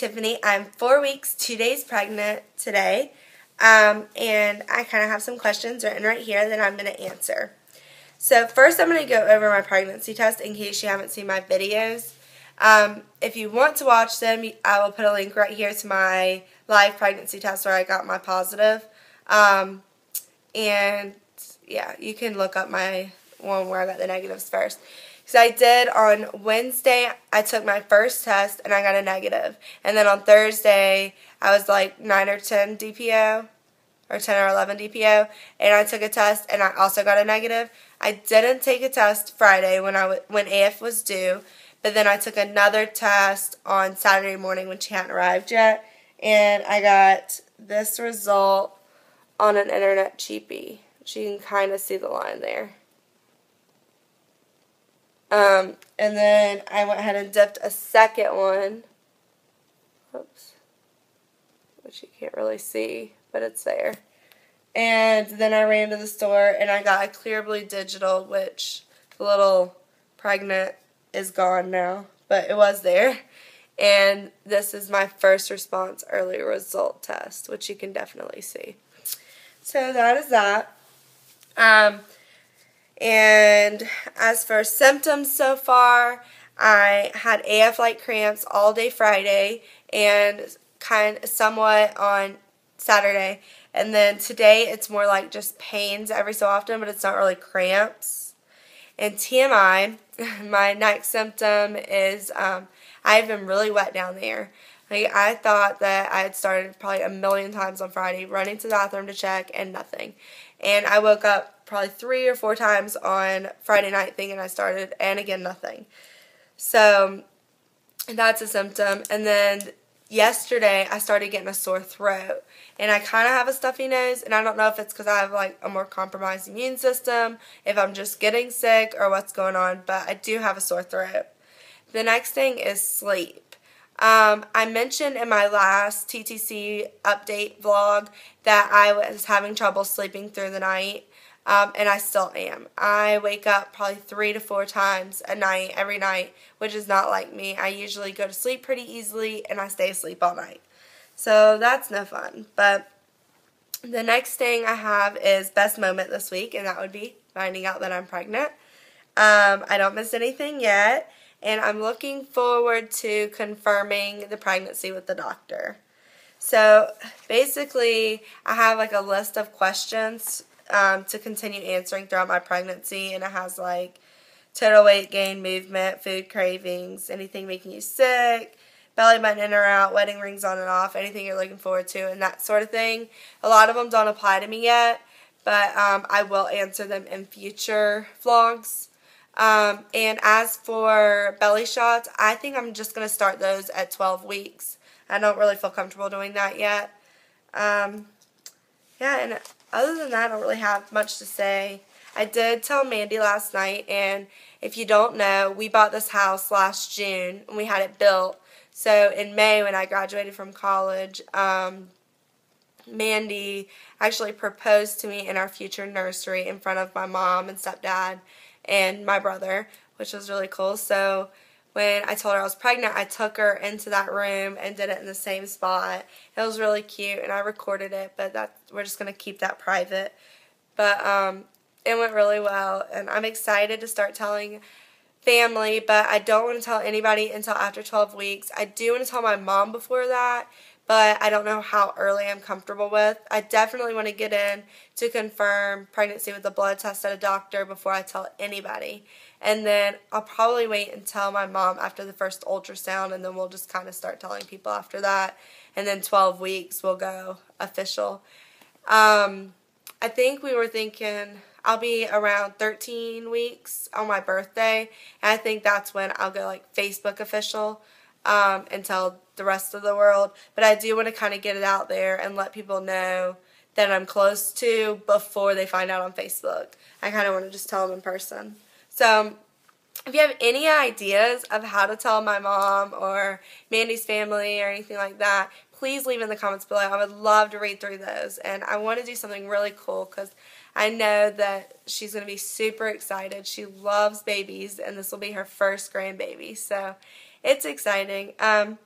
Tiffany. I'm four weeks, two days pregnant today. Um, and I kind of have some questions written right here that I'm going to answer. So first I'm going to go over my pregnancy test in case you haven't seen my videos. Um, if you want to watch them, I will put a link right here to my live pregnancy test where I got my positive. Um, and yeah, you can look up my one where I got the negatives first. So I did on Wednesday, I took my first test and I got a negative. And then on Thursday, I was like 9 or 10 DPO, or 10 or 11 DPO, and I took a test and I also got a negative. I didn't take a test Friday when I when AF was due, but then I took another test on Saturday morning when she hadn't arrived yet, and I got this result on an internet cheapie. You can kind of see the line there. Um, and then I went ahead and dipped a second one. Oops. Which you can't really see, but it's there. And then I ran to the store and I got a Clearblue Digital, which the little pregnant is gone now, but it was there. And this is my first response early result test, which you can definitely see. So that is that. Um, and as for symptoms so far, I had AF-like cramps all day Friday and kind somewhat on Saturday. And then today it's more like just pains every so often, but it's not really cramps. And TMI, my next symptom is um, I've been really wet down there. Like I thought that I had started probably a million times on Friday, running to the bathroom to check and nothing. And I woke up probably three or four times on Friday night thinking I started, and again, nothing. So that's a symptom. And then yesterday, I started getting a sore throat. And I kind of have a stuffy nose, and I don't know if it's because I have like a more compromised immune system, if I'm just getting sick, or what's going on, but I do have a sore throat. The next thing is sleep. Um, I mentioned in my last TTC update vlog that I was having trouble sleeping through the night. Um, and I still am. I wake up probably three to four times a night, every night, which is not like me. I usually go to sleep pretty easily and I stay asleep all night. So that's no fun. But the next thing I have is best moment this week, and that would be finding out that I'm pregnant. Um, I don't miss anything yet, and I'm looking forward to confirming the pregnancy with the doctor. So basically, I have like a list of questions um, to continue answering throughout my pregnancy, and it has like total weight gain, movement, food cravings, anything making you sick, belly button in or out, wedding rings on and off, anything you're looking forward to, and that sort of thing. A lot of them don't apply to me yet, but um, I will answer them in future vlogs. Um, and as for belly shots, I think I'm just going to start those at 12 weeks. I don't really feel comfortable doing that yet. Um, yeah, and other than that, I don't really have much to say. I did tell Mandy last night, and if you don't know, we bought this house last June, and we had it built. So in May, when I graduated from college, um, Mandy actually proposed to me in our future nursery in front of my mom and stepdad and my brother, which was really cool. So when I told her I was pregnant, I took her into that room and did it in the same spot. It was really cute, and I recorded it, but that we're just gonna keep that private. But um, it went really well, and I'm excited to start telling family, but I don't want to tell anybody until after 12 weeks. I do want to tell my mom before that, but I don't know how early I'm comfortable with. I definitely want to get in to confirm pregnancy with a blood test at a doctor before I tell anybody. And then I'll probably wait tell my mom after the first ultrasound, and then we'll just kind of start telling people after that. And then 12 weeks will go official. Um, I think we were thinking I'll be around 13 weeks on my birthday, and I think that's when I'll go like Facebook official um, and tell the rest of the world. But I do want to kind of get it out there and let people know that I'm close to before they find out on Facebook. I kind of want to just tell them in person. So if you have any ideas of how to tell my mom or Mandy's family or anything like that, please leave in the comments below. I would love to read through those. And I want to do something really cool because I know that she's going to be super excited. She loves babies, and this will be her first grandbaby. So it's exciting. Um,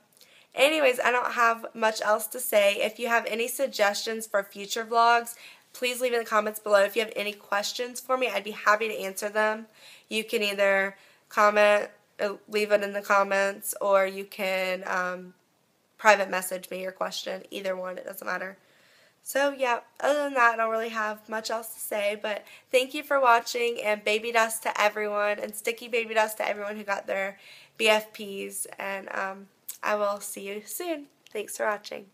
anyways, I don't have much else to say. If you have any suggestions for future vlogs, please leave in the comments below. If you have any questions for me, I'd be happy to answer them. You can either comment, uh, leave it in the comments, or you can um, private message me your question. Either one, it doesn't matter. So yeah, other than that, I don't really have much else to say, but thank you for watching, and baby dust to everyone, and sticky baby dust to everyone who got their BFPs, and um, I will see you soon. Thanks for watching.